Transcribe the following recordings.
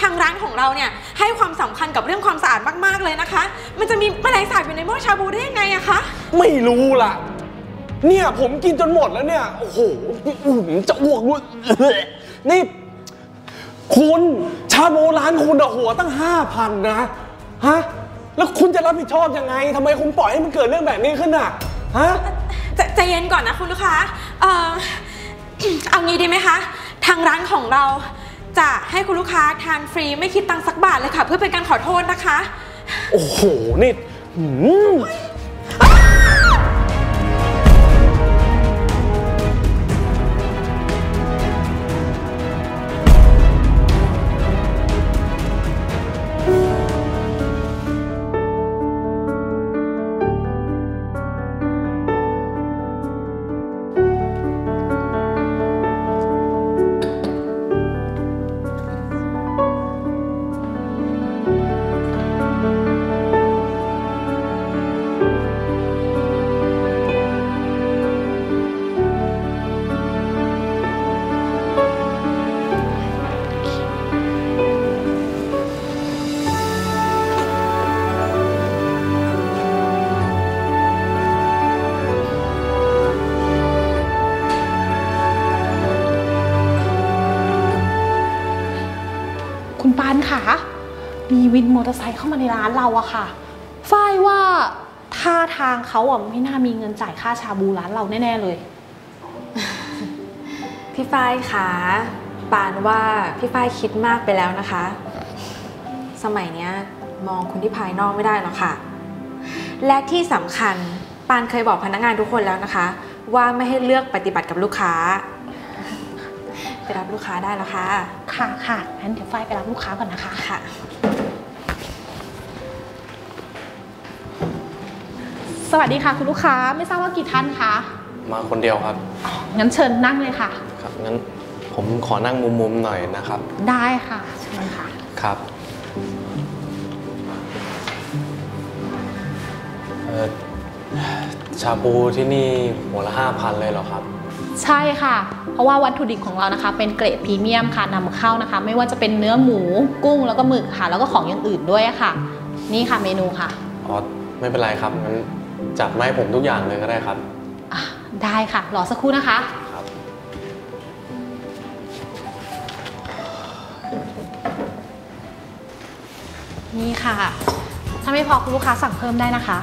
ทางร้านของเราเนี่ยให้ความสำคัญกับเรื่องความสะอาดมากๆเลยนะคะ มันจะมีแมลงสาบอยู่ในหม้อชาบูได้ยังไงอะคะ ไม่รู้ล่ะ เนี่ยผมกินจนหมดแล้วเนี่ย โอ้โหอื้อหือจะอ้วกด้วยนี่ คุณชาบูร้านคุณอะหัวตั้งห้าพันนะ ฮะ แล้วคุณจะรับผิดชอบยังไงทำไมคุณปล่อยให้มันเกิดเรื่องแบบนี้ขึ้นอะฮะใจะใจเย็นก่อนนะคุณลูกค้า เอ่อเอางี้ดีไหมคะ ทางร้านของเรา จะให้คุณลูกค้าทานฟรีไม่คิดตังค์สักบาทเลยค่ะ เพื่อเป็นการขอโทษนะคะ โอ้โห นี่หืม วินมอเตอร์ไซค์เข้ามาในร้านเราอะค่ะ ฝ้ายว่าท่าทางเขาอะไม่น่ามีเงินจ่ายค่าชาบูร้านเราแน่ ๆ เลย พี่ฝ้ายคะปานว่าพี่ฝ้ายคิดมากไปแล้วนะคะ สมัยเนี้ยมองคนที่ภายนอกไม่ได้หรอกค่ะ และที่สำคัญปานเคยบอกพนักงานทุกคนแล้วนะคะ ว่าไม่ให้เลือกปฏิบัติกับลูกค้าไปรับลูกค้าได้แล้วค่ะ ค่ะค่ะงั้นเดี๋ยวฝ้ายไปรับลูกค้าก่อนนะคะ ค่ะ สวัสดีค่ะ คุณลูกค้าไม่ทราบว่ากี่ท่านคะมาคนเดียวครับ งั้นเชิญนั่งเลยค่ะ ครับงั้นผมขอนั่งมุมๆหน่อยนะครับ ได้ค่ะเชิญค่ะครับเอ่อชาบูที่นี่หัวละห้าพันเลยเหรอครับ ใช่ค่ะ เพราะว่าวัตถุดิบของเรานะคะ เป็นเกรดพรีเมียมค่ะนำเข้านะคะ ไม่ว่าจะเป็นเนื้อหมูกุ้งแล้วก็หมึกค่ะ แล้วก็ของอย่างอื่นด้วยค่ะ นี่ค่ะเมนูค่ะอ๋อไม่เป็นไรครับงั้น จัดมาให้ผมทุกอย่างเลยก็ได้ครับ อะได้ค่ะ รอสักครู่นะคะ ครับนี่ค่ะ ถ้าไม่พอคุณลูกค้าสั่งเพิ่มได้นะคะ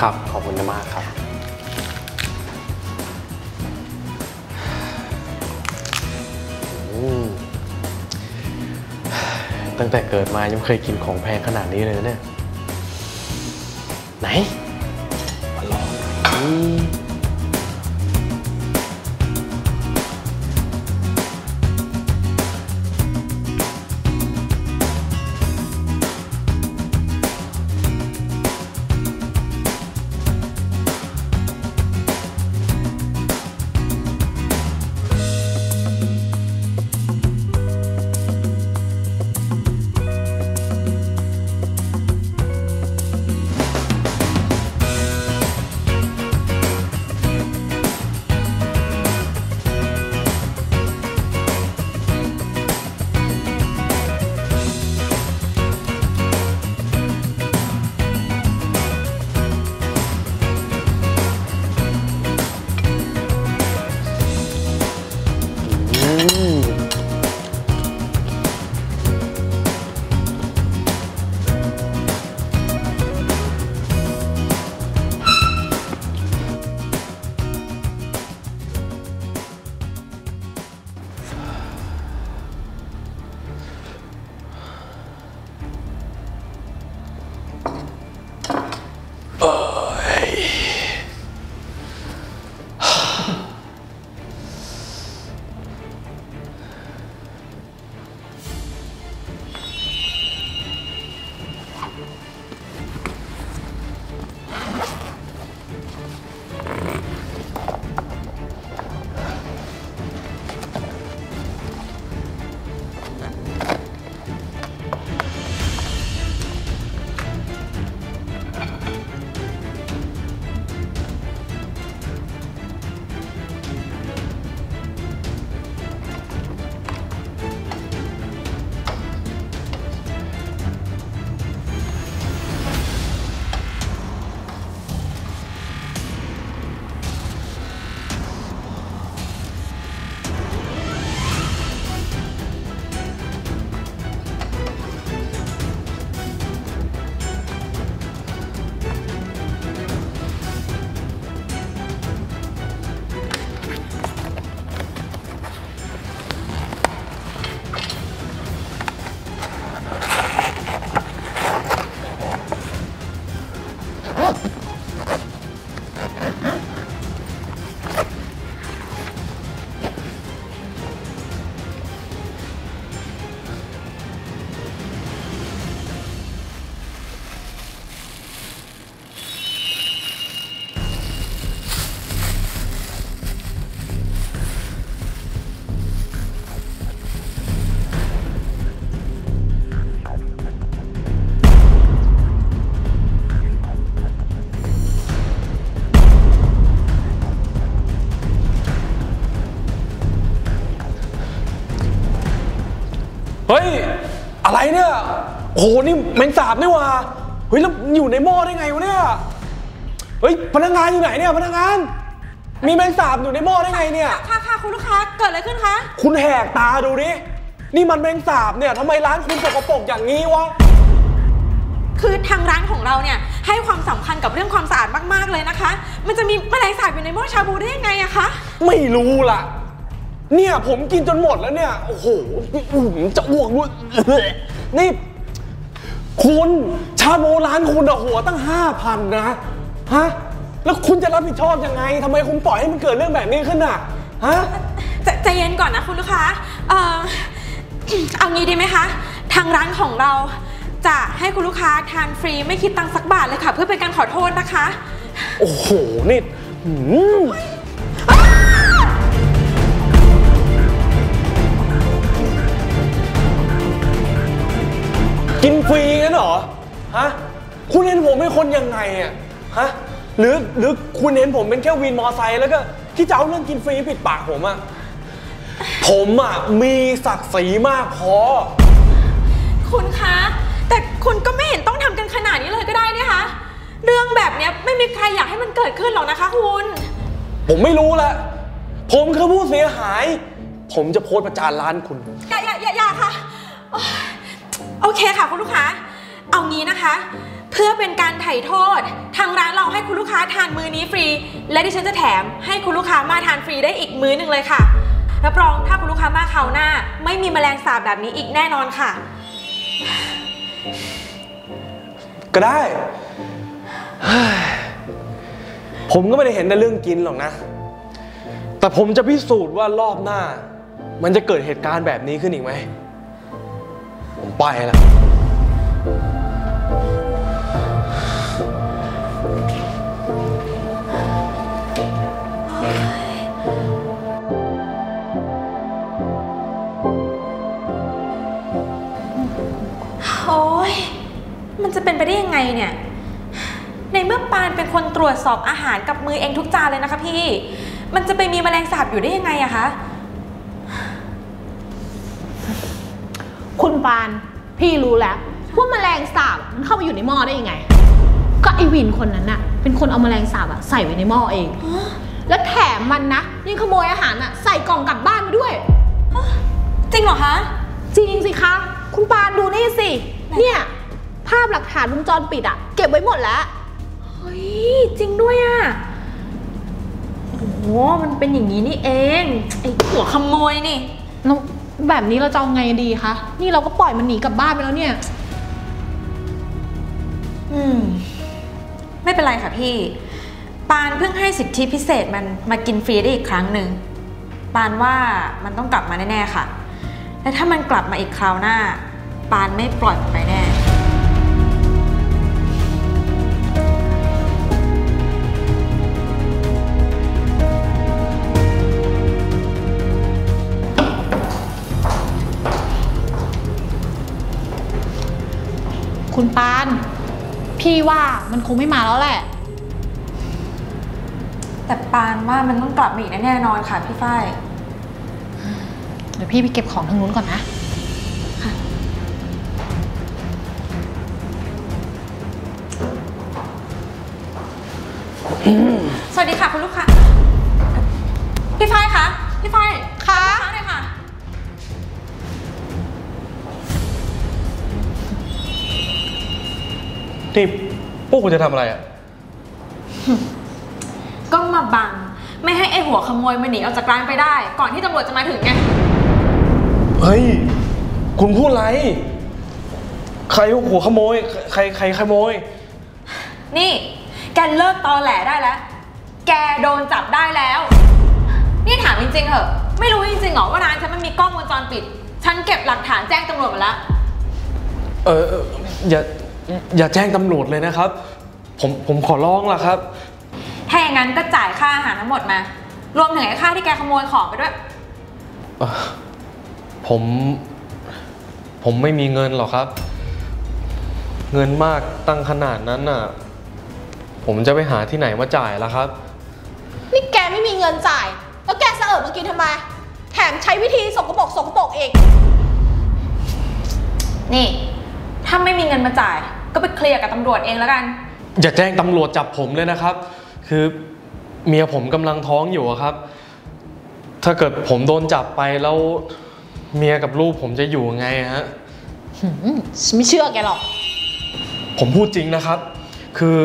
ครับ ขอบคุณมากครับ อืมตั้งแต่เกิดมายังไม่เคยกินของแพงขนาดนี้เลยนะเนี่ย ไหนมาล อ เนี่ยโอ้โหนี่แมงสาบนี่หว่าเฮ้ยแล้วอยู่ในหม้อได้ไงวะเนี่ยเฮ้ยพนักงานอยู่ไหนเนี่ยพนักงาน มีแมงสาบอยู่ในหม้อได้ไงเนี่ย ค่ะค่ะคุณลูกค้าเกิดอะไรขึ้นคะ คุณแหกตาดูดินี่มันแมงสาบเนี่ยทำไมร้านคุณสกปรกอย่างนี้วะคือทางร้านของเราเนี่ยให้ความสำคัญกับเรื่องความสะอาดมากๆเลยนะคะ มันจะมีแมลงสาบอยู่ในหม้อชาบูได้ยังไงอะคะ ไม่รู้ล่ะ เนี่ยผมกินจนหมดแล้วเนี่ยโอ้โหอื้อหือจะอ้วกด้วย นี่ คุณชาบูร้านคุณอะหัวตั้งห้าพันนะฮะแล้วคุณจะรับผิดชอบยังไงทำไมคุณปล่อยให้มันเกิดเรื่องแบบนี้ขึ้นอะฮะใจะใจเย็นก่อนนะคุณลูกค้าเอ่อเอางี้ดีไหมคะ ทางร้านของเราจะให้คุณลูกค้าทานฟรีไม่คิดตังค์สักบาทเลยค่ะ เพื่อเป็นการขอโทษนะคะ โอ้โหนี่หืม กินฟรีงั้นเหรอ ฮะ คุณเห็นผมเป็นคนยังไงอะฮะ หรือหรือคุณเห็นผมเป็นแค่วินมอไซค์แล้วก็ที่จะเอาเรื่องกินฟรีปิดปากผมอะผมอะมีศักดิ์ศรีมากพอ คุณคะ แต่คุณก็ไม่เห็นต้องทำกันขนาดนี้เลยก็ได้นะคะ เรื่องแบบเนี้ยไม่มีใครอยากให้มันเกิดขึ้นหรอกนะคะคุณ ผมไม่รู้ละ ผมคือผู้เสียหาย ผมจะโพสต์ประจานร้านคุณ อย่าอย่าอย่าอย่าค่ะโอ๊ย โอเคค่ะคุณลูกค้า เอางี้นะคะ เพื่อเป็นการไถ่โทษ ทางร้านเราให้คุณลูกค้าทานมื้อนี้ฟรี และดิฉันจะแถมให้คุณลูกค้ามาทานฟรีได้อีกมื้อหนึ่งเลยค่ะรับรองถ้าคุณลูกค้ามาคราวหน้า ไม่มีแมลงสาบแบบนี้อีกแน่นอนค่ะ ก็ได้ ผมก็ไม่ได้เห็นในเรื่องกินหรอกนะ แต่ผมจะพิสูจน์ว่ารอบหน้า มันจะเกิดเหตุการณ์แบบนี้ขึ้นอีกไหม ผมไปแล้วโอ้ยมันจะเป็นไปได้ยังไงเนี่ย ในเมื่อปานเป็นคนตรวจสอบอาหารกับมือเองทุกจานเลยนะคะพี่ มันจะไปมีแมลงสาบอยู่ได้ยังไงอะคะ คุณปานพี่รู้แล้วว่าแมลงสาบมันเข้ามาอยู่ในหม้อได้ยังไง ก็ไอวินคนนั้นน่ะ เป็นคนเอาแมลงสาบอะใส่ไว้ในหม้อเอง แล้วแถมมันนะยังขโมยอาหารอะใส่กล่องกลับบ้านไปด้วย จริงเหรอคะ จริงสิคะ คุณปานดูนี่สิ เนี่ย ภาพหลักฐานวงจรปิดอะเก็บไว้หมดแล้ว เฮ้ย จริงด้วยอะโอ้โหมันเป็นอย่างนี้นี่เอง ไอ้หัวขโมยนี่แล้ว แบบนี้เราจะเอาไงดีคะ นี่เราก็ปล่อยมันหนีกลับบ้านไปแล้วเนี่ย อืม ไม่เป็นไรค่ะพี่ ปานเพิ่งให้สิทธิพิเศษมันมากินฟรีได้อีกครั้งหนึ่ง ปานว่ามันต้องกลับมาแน่ๆค่ะ และถ้ามันกลับมาอีกคราวหน้า ปานไม่ปล่อยไป คุณปาน พี่ว่ามันคงไม่มาแล้วแหละ แต่ปานว่ามันต้องกลับมาอีกแน่ๆนอนค่ะพี่ฝ้าย เดี๋ยวพี่ไปเก็บของทางนู้นก่อนนะสวัสดีค่ะคุณลูกค้าพี่ฝ้ายคะพี่ฝ้าย นี่พวกคุณจะทำอะไรอะก็มาบัง ไม่ให้ไอหัวขโมยมันหนีออกจากร้านไปได้ ก่อนที่ตำรวจจะมาถึงไง เฮ้ย คุณพูดอะไร ใครหัวขโมย ใครใครขโมย นี่ แกเลิกตอแหลได้แล้ว แกโดนจับได้แล้ว นี่ถามจริงๆเหอะ ไม่รู้จริงๆเหรอว่าร้านฉันมันมีกล้องวงจรปิด ฉันเก็บหลักฐานแจ้งตำรวจหมาแล้ว เออเอออย่า อย่าแจ้งตำรวจเลยนะครับ ผมผมขอร้องล่ะครับ ถ้าอย่างนั้นก็จ่ายค่าอาหารทั้งหมดมา รวมถึงไอ้ค่าที่แกขโมยของไปด้วยเอ่อผม ผมไม่มีเงินหรอกครับ เงินมากตั้งขนาดนั้นน่ะ ผมจะไปหาที่ไหนมาจ่ายล่ะครับ นี่แกไม่มีเงินจ่าย แล้วแกเสอะมากินทำไม แถมใช้วิธีสกปรกสกปรกเองนี่ ถ้าไม่มีเงินมาจ่าย ก็ไปเคลียร์กับตำรวจเองแล้วกัน อย่าแจ้งตำรวจจับผมเลยนะครับ คือเมียผมกำลังท้องอยู่อะครับ ถ้าเกิดผมโดนจับไปแล้วเมียกับลูกผมจะอยู่ยังไงฮะ หืมฉันไม่เชื่อแกหรอก ผมพูดจริงนะครับ คือ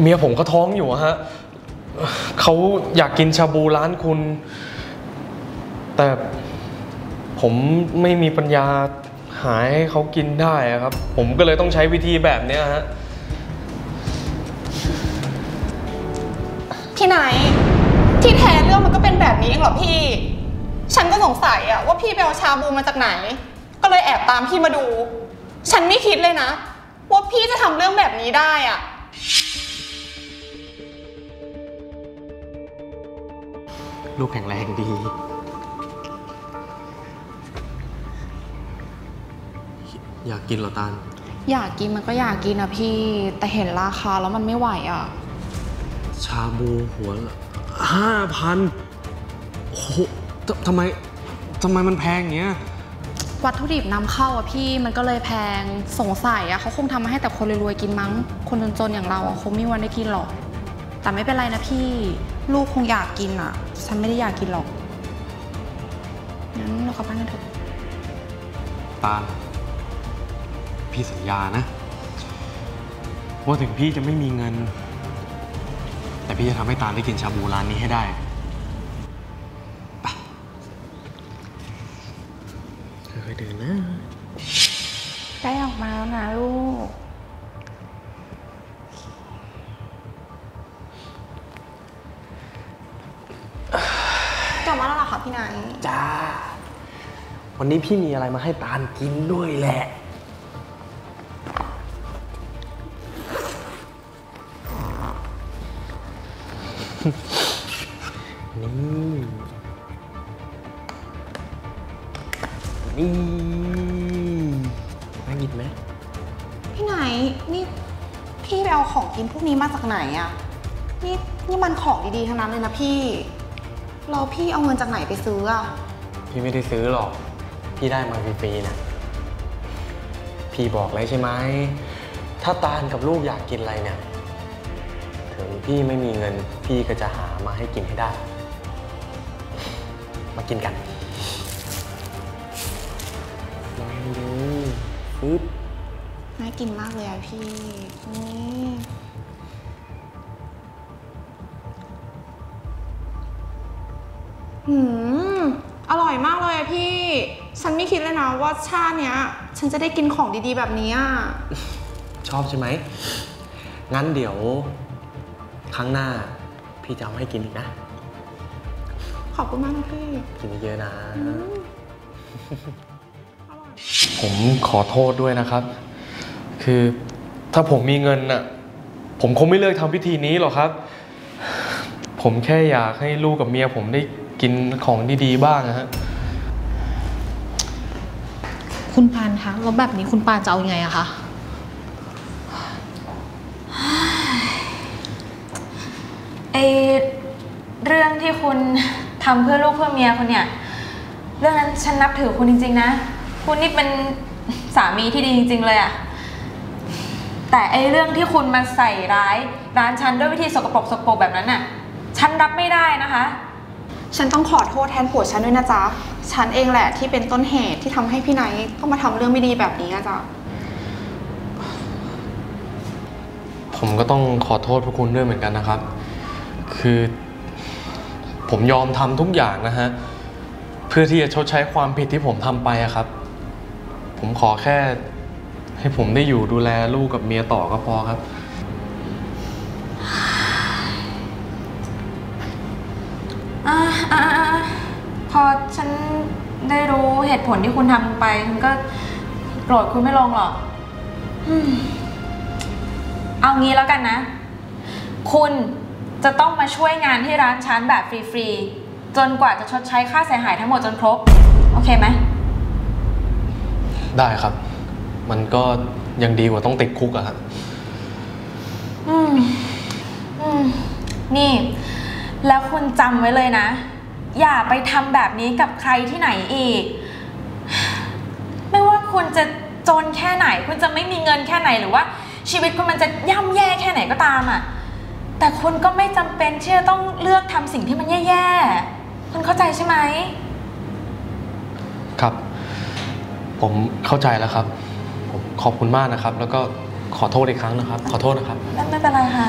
เมียผมก็ท้องอยู่อะฮะเขาอยากกินชาบูร้านคุณ แต่ผมไม่มีปัญญา หาให้เขากินได้อะครับ ผมก็เลยต้องใช้วิธีแบบเนี้ยฮะพี่ไหนท์ที่แท้เรื่องมันก็เป็นแบบนี้เองเหรอพี่ ฉันก็สงสัยอะว่าพี่ไปเอาชาบูมาจากไหน ก็เลยแอบตามพี่มาดู ฉันไม่คิดเลยนะ ว่าพี่จะทำเรื่องแบบนี้ได้อะลูกแข็งแรงดี อยากกินเหรอตาล อยากกินมันก็อยากกินอะพี่ แต่เห็นราคาแล้วมันไม่ไหวอะชาบูหัวละห้าพันโอ้โหททำไมทำไมมันแพงอย่างเงี้ย วัตถุดิบนำเข้าอะพี่มันก็เลยแพงสงสัยอะเขาคงทำมาให้แต่คนรวยๆกินมั้ง คนจนๆอย่างเราอะคงไม่มีวันได้กินหรอก แต่ไม่เป็นไรนะพี่ ลูกคงอยากกินอะฉันไม่ได้อยากกินหรอกงั้นเรากลับบ้านกันเถอะ ตาล พี่สัญญานะ ว่าถึงพี่จะไม่มีเงิน แต่พี่จะทำให้ตาลได้กินชาบูร้านนี้ให้ได้ไปค่อยๆเดินนะ ได้ออกมาแล้วนะลูก กลับมาแล้วเหรอคะพี่นายจ้า วันนี้พี่มีอะไรมาให้ตาลกินด้วยแหละ นี่ นี่น่ากินไหมพี่นายนี่พี่ไปเอาของกินพวกนี้มาจากไหนอะนี่นี่มันของดีๆทั้งนั้นเลยนะพี่ เราพี่เอาเงินจากไหนไปซื้ออะพี่ไม่ได้ซื้อหรอก พี่ได้มาฟรีๆนะ พี่บอกเลยใช่ไหม ถ้าตาลกับลูกอยากกินอะไรเนี่ย ถึงพี่ไม่มีเงิน พี่ก็จะหามาให้กินให้ได้ มากินกันลองดูปึ๊บน่ากินมากเลยอะพี่นี่หืมอร่อยมากเลยอะพี่ ฉันไม่คิดเลยนะว่าชาติเนี้ย ฉันจะได้กินของดีๆแบบนี้อะชอบใช่ไหม งั้นเดี๋ยว ครั้งหน้าพี่จะเอาให้กินอีกนะ ขอบคุณมากนะพี่กินเยอะๆนะผมขอโทษด้วยนะครับ คือถ้าผมมีเงินน่ะ ผมคงไม่เลิกทำพิธีนี้หรอกครับ ผมแค่อยากให้ลูกกับเมียผมได้กินของดีๆบ้างนะฮะคุณปานคะแล้วแบบนี้คุณปานจะเอายังไงอะคะไอเรื่องที่คุณ ทำเพื่อลูกเพื่อเมียคุณเนี่ย เรื่องนั้นฉันนับถือคุณจริง ๆ นะ คุณนี่เป็นสามีที่ดีจริง ๆ เลยอะแต่ไอเรื่องที่คุณมาใส่ร้าย ร้านฉันด้วยวิธีสกปรกสกปรกแบบนั้นน่ะ ฉันรับไม่ได้นะคะ ฉันต้องขอโทษแทนผัวฉันด้วยนะจ๊ะ ฉันเองแหละที่เป็นต้นเหตุที่ทำให้พี่ไนท์ต้องมาทำเรื่องไม่ดีแบบนี้อะจ๊ะ ผมก็ต้องขอโทษพวกคุณด้วยเหมือนกันนะครับ คือ ผมยอมทำทุกอย่างนะฮะ เพื่อที่จะชดใช้ความผิดที่ผมทำไปอะครับ ผมขอแค่ ให้ผมได้อยู่ดูแลลูกกับเมียต่อก็พอครับ อ่าอ่าอ่าพอฉันได้รู้เหตุผลที่คุณทำไปฉันก็โกรธคุณไม่ลงหรอกอืมเอางี้แล้วกันนะ คุณ จะต้องมาช่วยงานที่ร้านฉันแบบฟรีๆ จนกว่าจะชดใช้ค่าเสียหายทั้งหมดจนครบ โอเคไหม ได้ครับ มันก็ยังดีกว่าต้องติดคุกอะครับ อืม อืม นี่ แล้วคุณจำไว้เลยนะ อย่าไปทำแบบนี้กับใครที่ไหนอีก ไม่ว่าคุณจะจนแค่ไหน คุณจะไม่มีเงินแค่ไหนหรือว่า ชีวิตคุณมันจะย่ำแย่แค่ไหนก็ตามอะ แต่คุณก็ไม่จำเป็นที่จะต้องเลือกทำสิ่งที่มันแย่ๆ คุณเข้าใจใช่ไหม ครับ ผมเข้าใจแล้วครับผมขอบคุณมากนะครับ แล้วก็ขอโทษอีกครั้งนะครับ ขอโทษนะครับ ไม่ไม่เป็นไรค่ะ